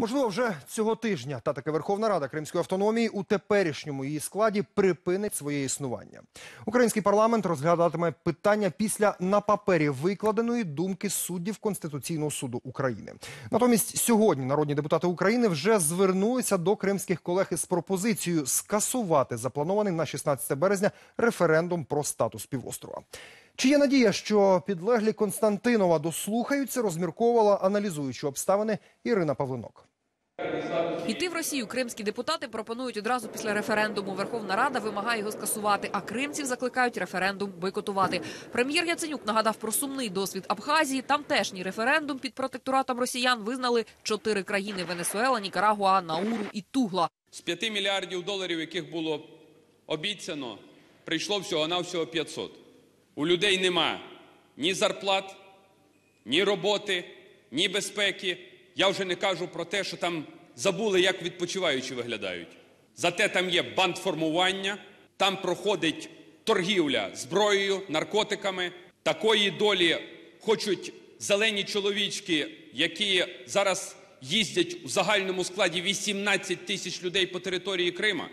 Можливо, вже цього тижня та таки Верховна Рада Кримської автономії у теперішньому її складі припинить своє існування. Український парламент розглядатиме питання після на папері викладеної думки суддів Конституційного суду України. Натомість сьогодні народні депутати України вже звернулися до кримських колег із пропозицією скасувати запланований на 16 березня референдум про статус півострова. Чи є надія, що підлеглі Константинова дослухаються, розмірковувала аналізуючи обставини Ірина Павлинок. Піти в Росію кримські депутати пропонують одразу після референдуму. Верховна Рада вимагає його скасувати, а кримців закликають референдум бойкотувати. Прем'єр Яценюк нагадав про сумний досвід Абхазії. Тамтешній референдум під протекторатом росіян визнали чотири країни: Венесуела, Нікарагуа, Науру і Тугла. З 5 мільярдів доларів, яких було обіцяно, прийшло всього-навсього 500. У людей нема ні зарплат, ні роботи, ні безпеки. Я вже не кажу про те, що там забули, як відпочиваючі виглядають. Зате там є бандформування, там проходить торгівля зброєю, наркотиками. Такої долі хочуть зелені чоловічки, які зараз їздять у загальному складі 18 тисяч людей по території Крима.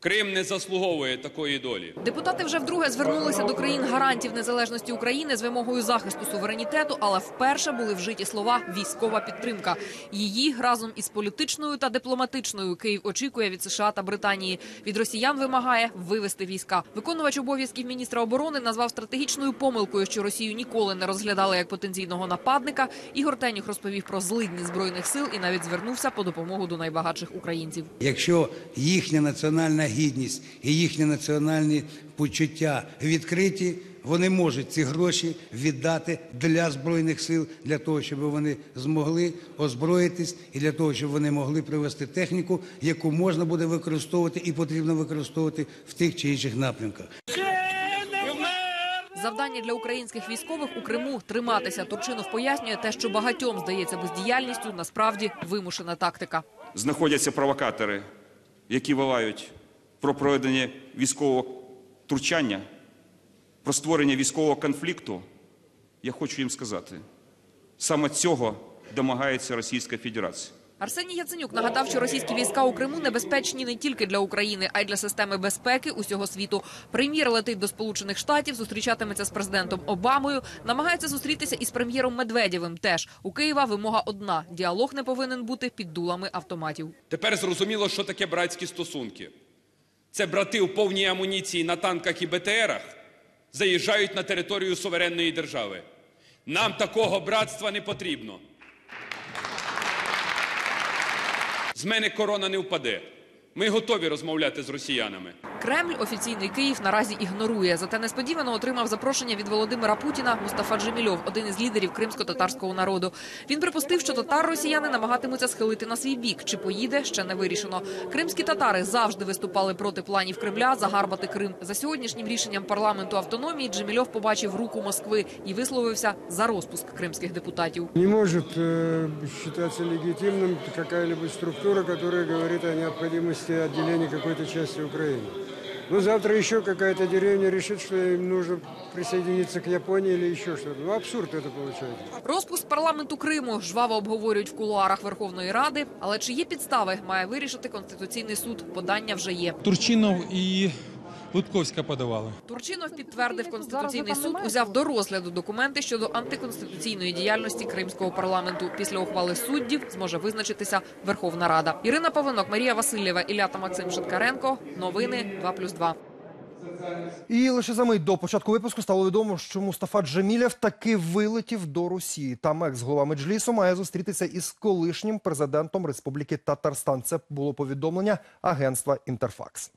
Крим не заслуговує такої долі. Депутати вже вдруге звернулися до країн гарантів незалежності України з вимогою захисту суверенітету, але вперше були вжиті слова військова підтримка. Її разом із політичною та дипломатичною Київ очікує від США та Британії. Від росіян вимагає вивести війська. Виконувач обов'язків міністра оборони назвав стратегічною помилкою, що Росію ніколи не розглядали як потенційного нападника. Ігор Тенюх розповів про злидні збройних сил і навіть звернувся по допомогу до найбагатших українців. Якщо їхня національна гідність і їхні національні почуття відкриті, вони можуть ці гроші віддати для збройних сил, для того, щоб вони змогли озброїтись, і для того, щоб вони могли привести техніку, яку можна буде використовувати і потрібно використовувати в тих чи інших напрямках. Завдання для українських військових у Криму триматися. Турчинов пояснює те, що багатьом здається бездіяльністю, насправді вимушена тактика. знаходяться провокатори, які волають про проведення військового втручання, про створення військового конфлікту, я хочу їм сказати, саме цього домагається Російська Федерація. Арсеній Яценюк нагадав, що російські війська у Криму небезпечні не тільки для України, а й для системи безпеки усього світу. Прем'єр летить до Сполучених Штатів, зустрічатиметься з президентом Обамою, намагається зустрітися із прем'єром Медведєвим. Теж у Києва вимога одна: діалог не повинен бути під дулами автоматів. Тепер зрозуміло, що таке братські стосунки. Це брати у повній амуніції на танках і БТРах заїжджають на територію суверенної держави. Нам такого братства не потрібно. З мене корона не впаде. Ми готові розмовляти з росіянами. Кремль офіційний Київ наразі ігнорує. Зате несподівано отримав запрошення від Володимира Путіна Мустафа Джемільов, один із лідерів кримсько-татарського народу. Він припустив, що татар росіяни намагатимуться схилити на свій бік. Чи поїде ще не вирішено. Кримські татари завжди виступали проти планів Кремля загарбати Крим. За сьогоднішнім рішенням парламенту автономії Джемільов побачив руку Москви і висловився за розпуск кримських депутатів. Не может э, считаться легитимным какая-либо структура, которая говорит о необходимости отделения какой-то части Украины. Ну, завтра еще какая-то деревня решит, что им нужно присоединиться к Японии или еще что-то. Ну, абсурд это получается. Розпуск парламенту Криму жваво обговорюють в кулуарах Верховної Ради. Але чи є підстави, має вирішити конституційний суд. Подання вже є. Турчинов і Лутковська подавали. Турчинов підтвердив конституційний суд, узяв до розгляду документи щодо антиконституційної діяльності кримського парламенту. Після ухвали суддів зможе визначитися Верховна Рада. Ірина Павлинок, Марія Васильєва, Ілля та Максим Шинкаренко. Новини 2+,2. І лише за мить до початку випуску стало відомо, що Мустафа Джемілєв таки вилетів до Росії. Там екс-голова Меджлісу має зустрітися із колишнім президентом Республіки Татарстан. Це було повідомлення агентства Інтерфакс.